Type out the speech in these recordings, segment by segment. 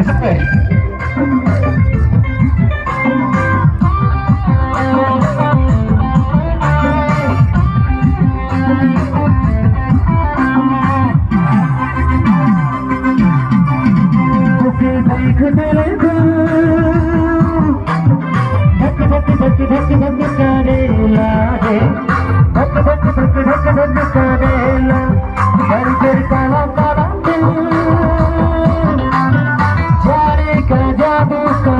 धक धक धक धक धक करे लागे धक धक धक धक Christ.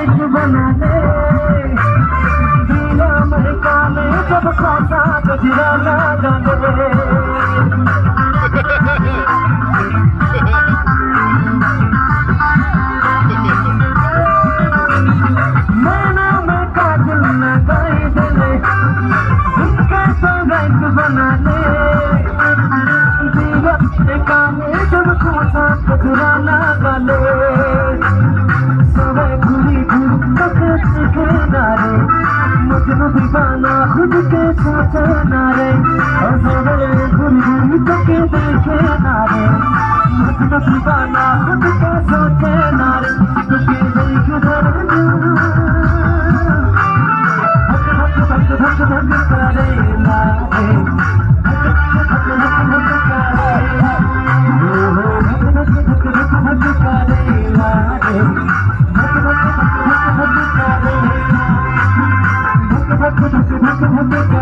लाइफ बना दे। जीना महका में जब खासा तो गजराना गाने बना दे। जीवन काम जब खासा तो गजराना देखे नारे हंसरे घूम घूम के देखे नारे खुद को दीवाना खुद को सोचे नारे तुझे देख धर धक धक धक धक करे नारे Thank you.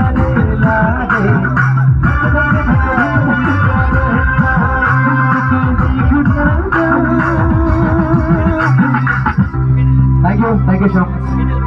一个枪